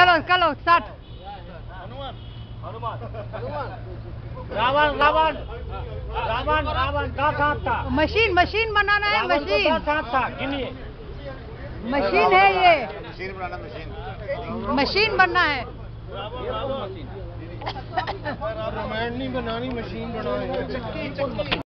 चलो चलो स्टार्ट रावण रावण रावण रावण का साथ था। मशीन मशीन बनाना है मशीन. साथ था गिनिए। मशीन है ये। मशीन बनाना मशीन। मशीन बनना है। रामायण नहीं बनानी मशीन बनानी।